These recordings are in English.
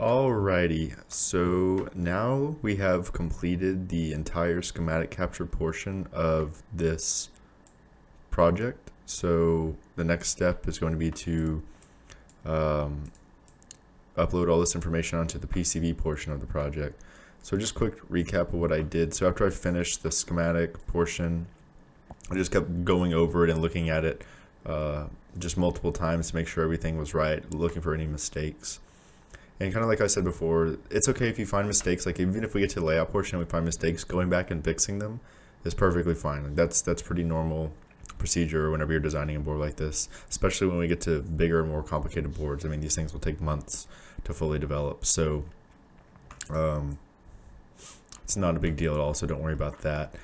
Alrighty, so now we have completed the entire schematic capture portion of this project. So the next step is going to be to um, upload all this information onto the PCB portion of the project. So just quick recap of what I did. So after I finished the schematic portion, I just kept going over it and looking at it uh, just multiple times to make sure everything was right, looking for any mistakes. And kind of like I said before, it's okay if you find mistakes. Like even if we get to the layout portion and we find mistakes, going back and fixing them is perfectly fine. Like that's that's pretty normal procedure whenever you're designing a board like this, especially when we get to bigger, more complicated boards. I mean, these things will take months to fully develop. So um, it's not a big deal at all. So don't worry about that.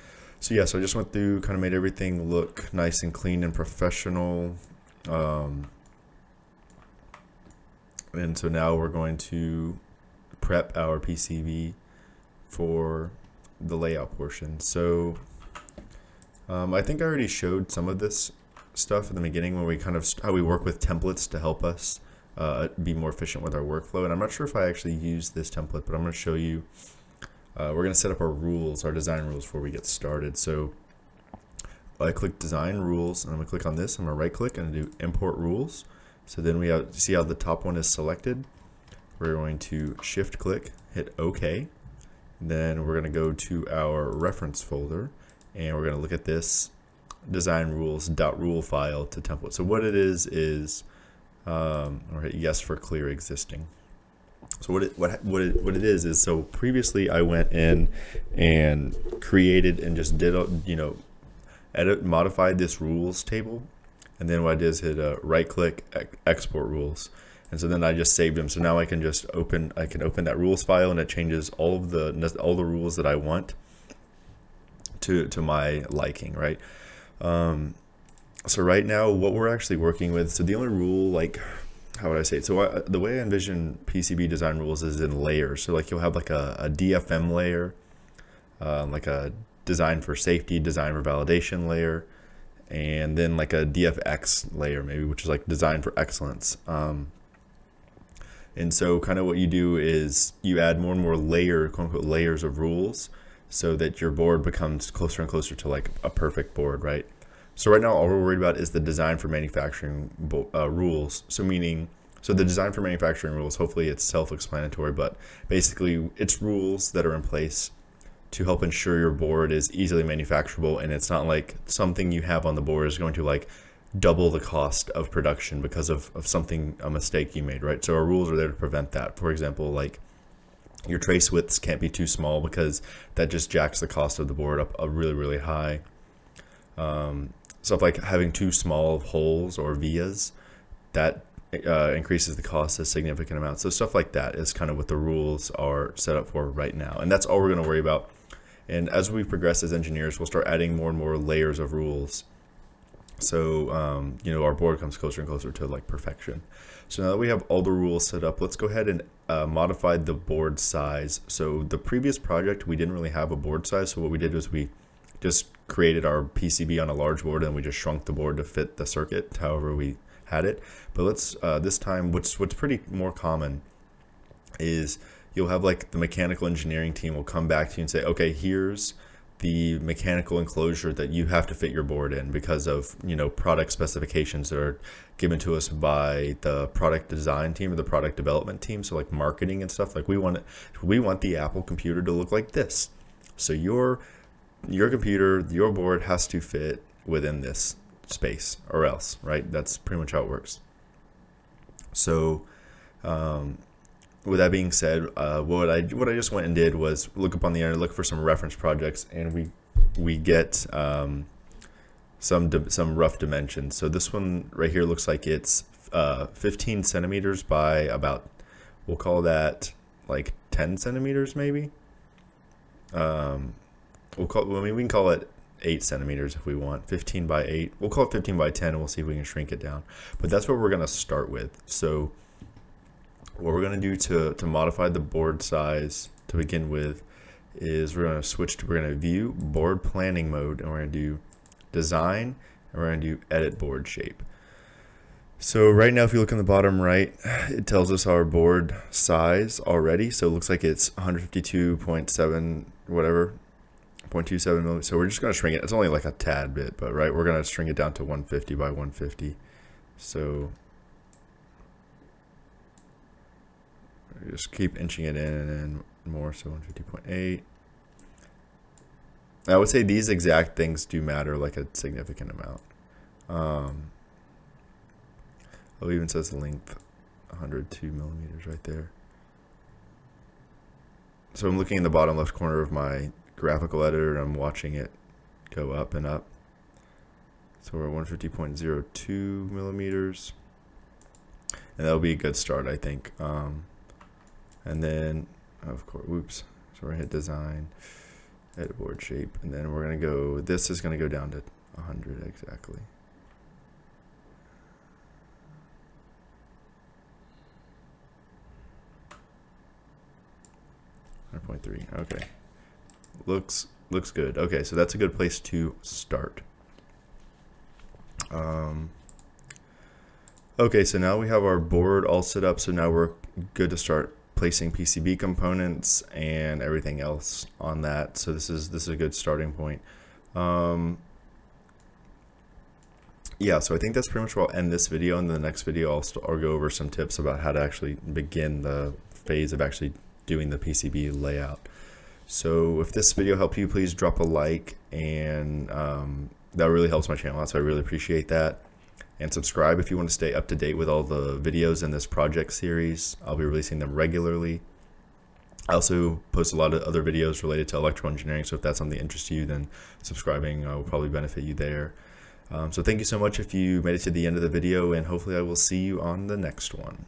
So yeah, so I just went through, kind of made everything look nice and clean and professional. Um, and so now we're going to prep our PCB for the layout portion. So um, I think I already showed some of this stuff in the beginning when we kind of how we work with templates to help us uh, be more efficient with our workflow. And I'm not sure if I actually use this template, but I'm going to show you. Uh, we're going to set up our rules, our design rules before we get started. So I click design rules and I'm going to click on this. I'm going to right click and do import rules. So then we have, see how the top one is selected. We're going to shift click, hit OK. Then we're going to go to our reference folder and we're going to look at this design rules dot rule file to template. So what it is is um, or hit yes for clear existing. So what it what what it, what it is is so previously I went in and created and just did you know edit modified this rules table and then what I did is hit uh, right click export rules and so then I just saved them so now I can just open I can open that rules file and it changes all of the all the rules that I want to to my liking right um, so right now what we're actually working with so the only rule like how would I say it? So I, the way I envision PCB design rules is in layers. So like you'll have like a, a DFM layer, um, like a design for safety, design for validation layer, and then like a DFX layer maybe, which is like design for excellence. Um, and so kind of what you do is you add more and more layer, quote unquote, layers of rules so that your board becomes closer and closer to like a perfect board, right? So right now, all we're worried about is the design for manufacturing uh, rules. So meaning, so the design for manufacturing rules, hopefully it's self-explanatory, but basically it's rules that are in place to help ensure your board is easily manufacturable and it's not like something you have on the board is going to like double the cost of production because of, of something a mistake you made right? So our rules are there to prevent that. For example like your trace widths can't be too small because that just jacks the cost of the board up a really really high. Um, stuff like having too small holes or vias that uh, increases the cost a significant amount so stuff like that is kind of what the rules are set up for right now and that's all we're going to worry about and as we progress as engineers, we'll start adding more and more layers of rules. So, um, you know, our board comes closer and closer to like perfection. So now that we have all the rules set up, let's go ahead and uh, modify the board size. So the previous project, we didn't really have a board size. So what we did was we just created our PCB on a large board and we just shrunk the board to fit the circuit however we had it. But let's, uh, this time, what's, what's pretty more common is you'll have like the mechanical engineering team will come back to you and say, okay, here's the mechanical enclosure that you have to fit your board in because of you know product specifications that are given to us by the product design team or the product development team. So like marketing and stuff like we want it, we want the apple computer to look like this. So your your computer your board has to fit within this space or else right that's pretty much how it works so um, with that being said, uh, what I what I just went and did was look up on the internet, look for some reference projects, and we we get um, some some rough dimensions. So this one right here looks like it's uh, 15 centimeters by about we'll call that like 10 centimeters maybe. Um, we'll call I mean we can call it 8 centimeters if we want 15 by 8 we'll call it 15 by 10 and we'll see if we can shrink it down but that's what we're going to start with so what we're going to do to, to modify the board size to begin with is we're going to switch to, we're going to view board planning mode and we're going to do design and we're going to do edit board shape. So right now, if you look in the bottom right, it tells us our board size already. So it looks like it's 152.7 whatever, 0.27 millimeters. So we're just going to shrink it. It's only like a tad bit, but right, we're going to shrink it down to 150 by 150. So just keep inching it in and then more. So 150.8. I would say these exact things do matter like a significant amount. Um, oh, even says length 102 millimeters right there. So I'm looking in the bottom left corner of my graphical editor and I'm watching it go up and up. So we're at 150.02 millimeters. And that'll be a good start, I think. Um, and then, of course, whoops. So we're gonna hit design, edit board shape, and then we're gonna go, this is gonna go down to 100 exactly. Point three. Okay. Looks looks good. Okay, so that's a good place to start. Um, okay, so now we have our board all set up. So now we're good to start placing PCB components and everything else on that. So this is this is a good starting point. Um, yeah, so I think that's pretty much where I'll end this video. In the next video, I'll, I'll go over some tips about how to actually begin the phase of actually doing the PCB layout. So if this video helped you, please drop a like and um, that really helps my channel out. So I really appreciate that. And subscribe if you want to stay up to date with all the videos in this project series. I'll be releasing them regularly. I also post a lot of other videos related to electrical engineering. So if that's something that interests you, then subscribing uh, will probably benefit you there. Um, so thank you so much if you made it to the end of the video and hopefully I will see you on the next one.